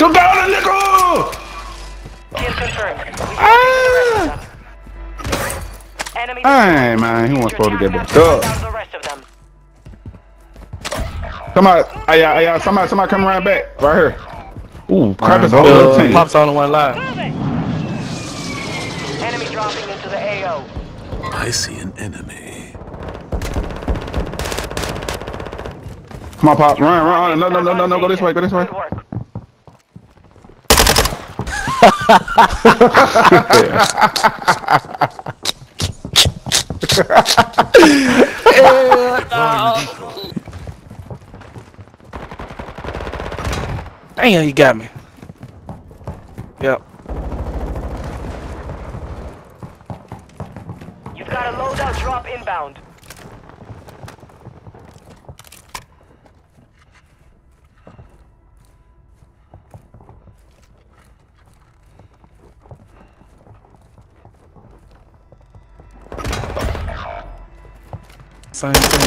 Shoot down the nigga! Kill confirmed. Ah! Enemy. Hey man, he wasn't supposed to get Attack back up. hunt down the rest. Come on, hey, hey, hey, somebody, somebody come around back, right here. Ooh, crap is Uh, over the team. Pops on the one live. Enemy dropping into the AO. I see an enemy. Come on, pop, run, run, no, no, no, no, no, go this way, go this way. Good work. Damn, you got me. Yep. You've got a loadout drop inbound. Same thing.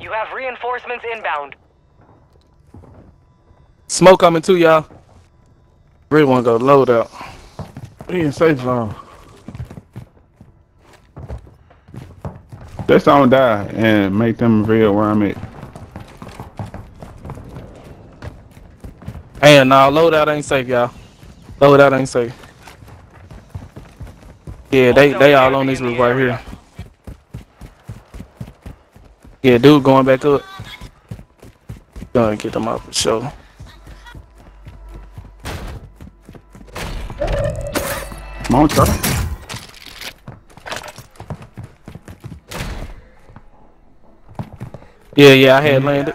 You have reinforcements inbound. Smoke coming too, y'all. Really want to go load out. We in safe zone. Let's all die and make them reveal where I'm at. And nah, load out ain't safe, y'all. Load out ain't safe. Yeah, they they all on this roof right here. Yeah, dude going back up. Gonna get them up for sure. Come on, Charlie. Yeah, yeah, I had landed.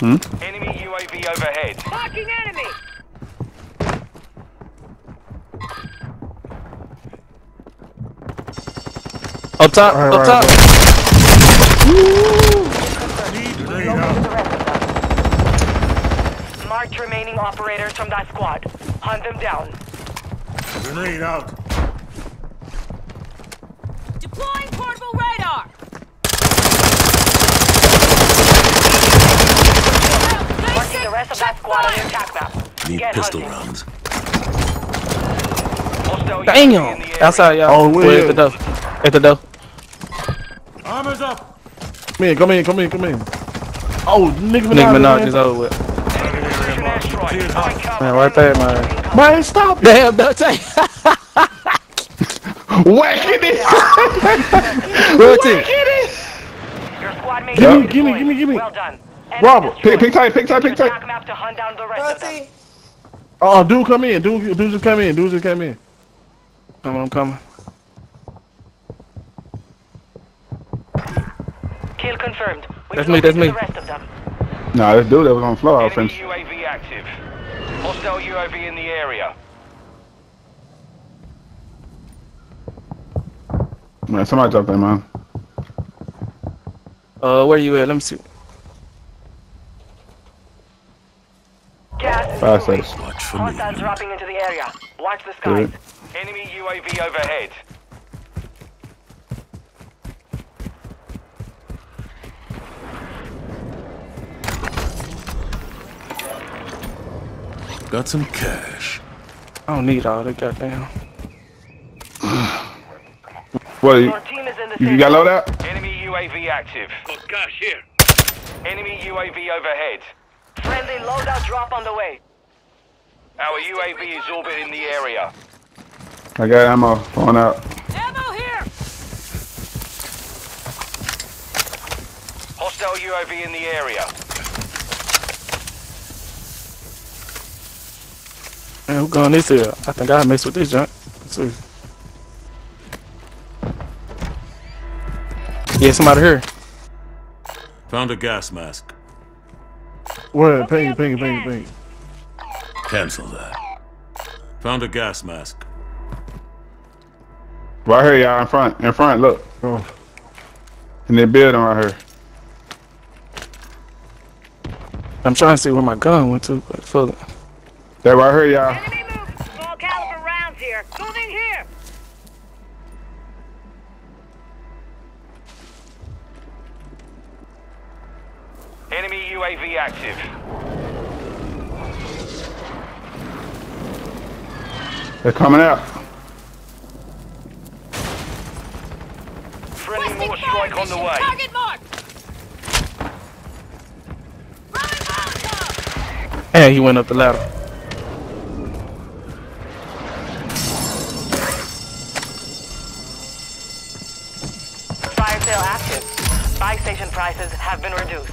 Hmm? Enemy UAV overhead. Fucking enemy! Up top, Right, up right, top. Marked remaining operators from that squad. Hunt them down. Grenade out. Deploying portable radar. Marking the rest of that squad on your attack map. Need Get pistol hunting. rounds. Hostile UAV in Damn. the. Outside, y'all. Oh, Wait, yeah. at the door. At the door. Armor's up. Come in, come in, come in, come in. Oh, Nicki Nick Minaj man. is over with. Man, right there, man. Man, stop it. Damn, Dante. Whack it. What's it? Your squad mate Gimme, gimme, gimme, gimme. Well done. Enemy Robert, destroyed. pick, pick tight, pick tight, pick tight. Attack map to hunt down the rest of. Oh, dude, come in. Dude, dude just come in. Dude just come in. Come on, I'm coming. Kill confirmed. We That's will me, that's me. The rest of them. Nah, this dude that was on the floor Enemy offense. UAV active. Hostile UAV in the area. Man, somebody jump there, man. Uh, where you at? Let me see. Gas is Five moving. seconds. Watch for Hostiles dropping into the area. Watch the skies. Enemy UAV overhead. Got some cash. I don't need all that goddamn. What, you, Your team is in the you got zone. load out? Enemy UAV active. Oh, cash here. Enemy UAV overhead. Friendly loadout drop on the way. Our UAV is orbiting the area. I got ammo. Going out. Ammo here. Hostile UAV in the area. Man, who going this here? I think I messed with this junk. Let's see. Yeah, somebody here. Found a gas mask. Where? Ping, ping, ping, ping. Cancel that. Found a gas mask. Right here, y'all, in front. In front, look. Oh. In that building right here. I'm trying to see where my gun went to, but fuck it. That right here, y'all. Enemy movement. Small caliber rounds here. Moving here. Enemy UAV active. They're coming out. Friendly Requesting mortar strike on the way. Target marked. And he went up the ladder. Prices have been reduced.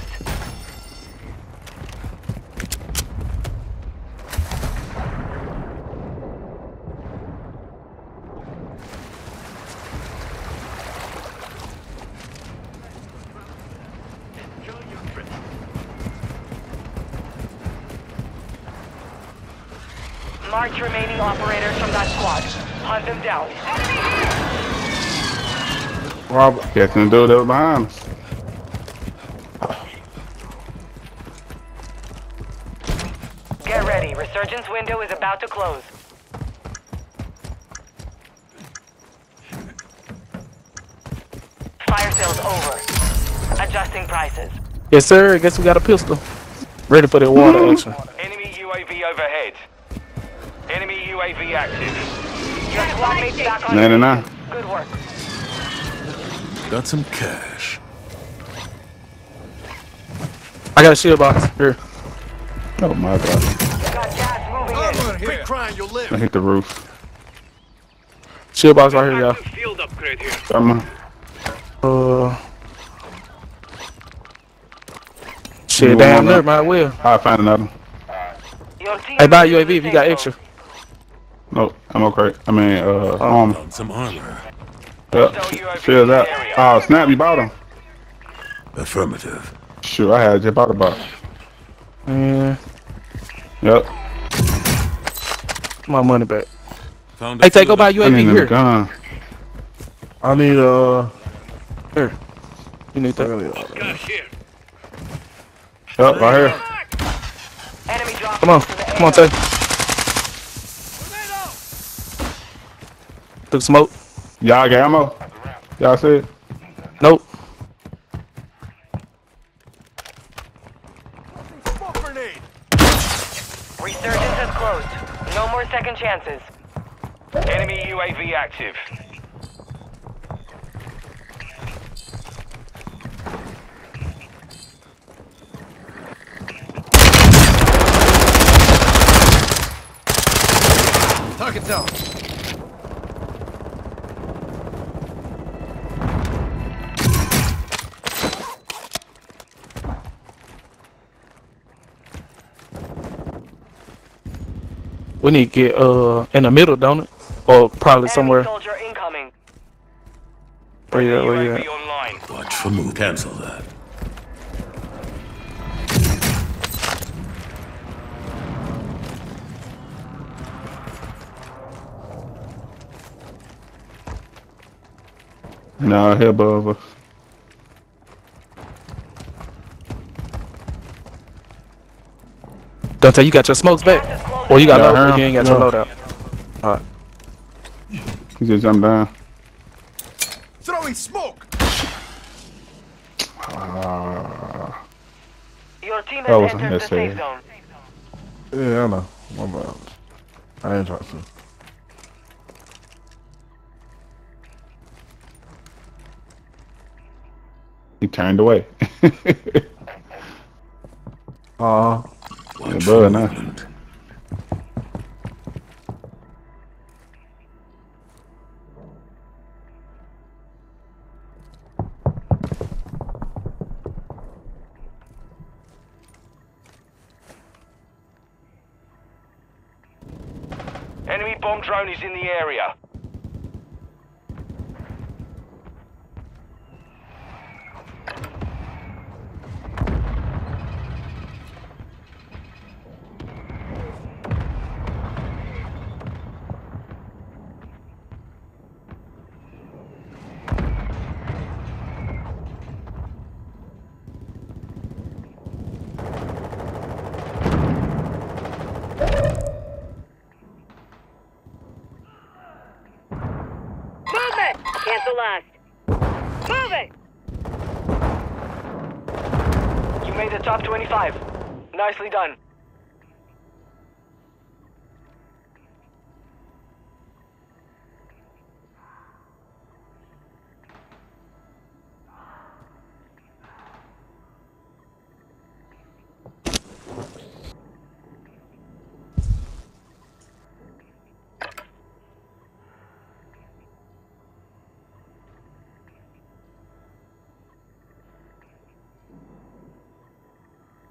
March remaining operators from that squad. Hunt them down. Robert. Catching the dude that was behind us. Get ready. Resurgence window is about to close. Fire sales over. Adjusting prices. Yes, sir. I guess we got a pistol. Ready for the water action. Enemy UAV overhead. Enemy UAV active. Your squad mates back on 99. Good work. Got some cash. I got a shield box here. Oh my god. Got gas moving in. Quit crying, you'll live. I hit the roof. Shield box right here, y'all. Field upgrade here. Come on. Uh. Shit, damn want near that? my will. I'll find another. Your team Hey, buy UAV if you got extra. Nope, I'm okay. I mean, uh, armor. Found some armor. Yep. Shield out. Oh, snap, you bought them. Affirmative. Shoot, I had just bought a box. Man, Yep. My money back. Found Hey, take go field buy I UAV need a here. gun. I need uh. Here. You need I that. need, uh, Got here. Yep, right here. Enemy Come on, come on, AO. Tay. Took smoke. Y'all got ammo? Y'all see it? Nope. Smoke grenade. Resurgence has closed. No more second chances. Enemy UAV active. Target down. We need to get uh in the middle, don't it? Or probably Enemy somewhere. soldier incoming. Where you at? Where you at? online. Watch for move. Cancel that. No, here above us. Dante, you got your smokes back? Or you got Yeah, loadout? huh? You ain't got your loadout. Alright. He just jumped down. Throwing smoke. Ah, Your team That has wasn't entered the safe zone. yeah, I know. My bad. I ain't trying to. he turned away. Uh, Watch Yeah, made the top 25. Nicely done.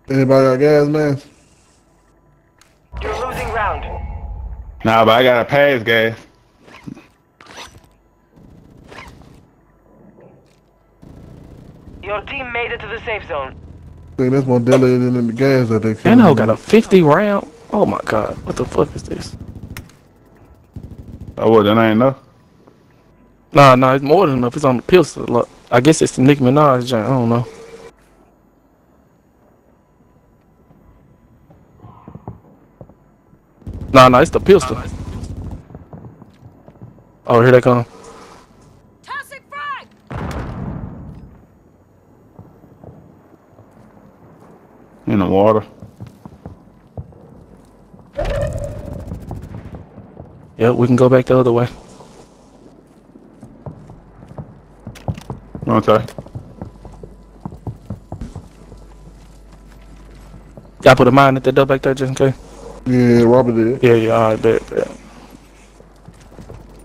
Anybody got gas, man? You're losing round. Nah, but I got a pass gas. Your team made it to the safe zone. I think that's more deadly than the gas that they That killed. hoe got a 50 round. Oh my god, what the fuck is this? Oh, well, then I ain't know. Nah, nah, it's more than enough. It's on the pistol. Look, I guess it's the Nicki Minaj joint. I don't know. Nah, nah, it's the pistol. Oh, here they come. Tossing frag! In the water. Yep, we can go back the other way. Okay. Y'all put a mine at that door back there just in case. Yeah, Robert did. Yeah, yeah, alright, bet, bet.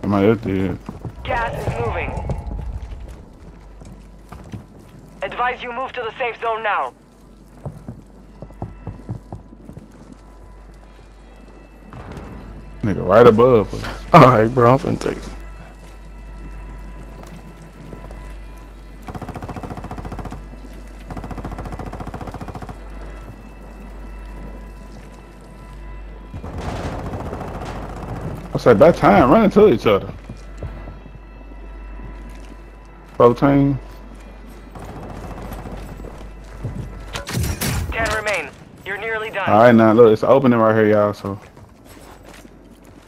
Am I up there? Gas is moving. Advise you move to the safe zone now. Nigga, right above us. Alright, bro, I'm finna take it. I said, that time, running to each other. 14. 10 remain. You're nearly done. All right, now look, it's opening right here, y'all. So,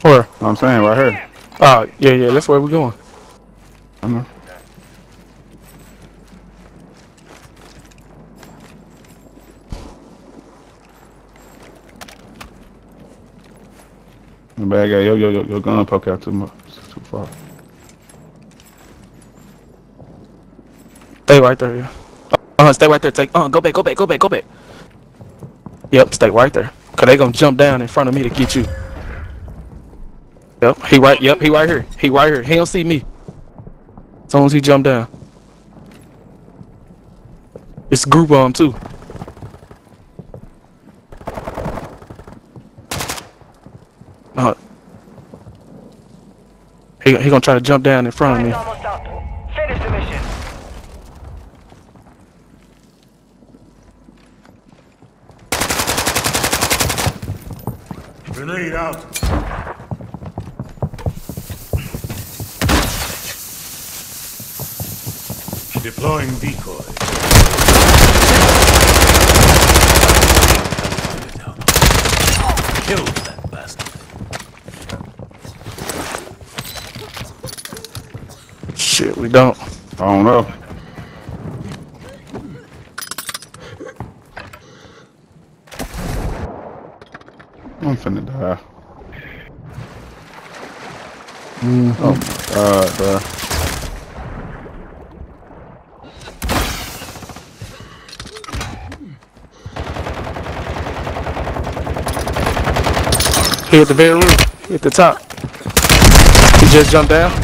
Where? I'm saying right here. Oh, yeah, yeah, that's where we're going. I know. The bad guy, yo, yo, yo, your gun poke out too much, too far. Stay right there, yeah. Uh, stay right there. Take. Uh, go back. Go back. Go back. Go back. Yep. Stay right there. Cause they gonna jump down in front of me to get you. Yep. He right. Yep. He right here. He right here. He don't see me. As soon as he jump down. It's group on too. He he gonna try to jump down in front of me. almost. Finish the mission. Grenade out. Deploying decoy. Kill that bastard. Shit, we don't. I don't know. I'm finna die. Mm-hmm. Oh my god, bro. He at the very roof. He at the top. He just jumped down.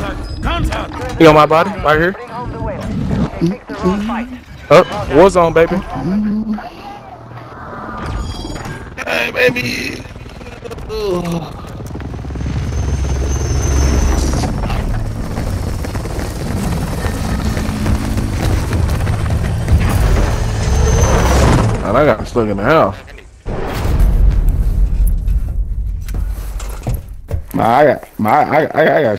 He on my body, right here. Bring home the win. They picked the wrong fight. Up, war zone, baby. Hey, baby. And I got stuck in the house. Nah, I got, my, I, I, I got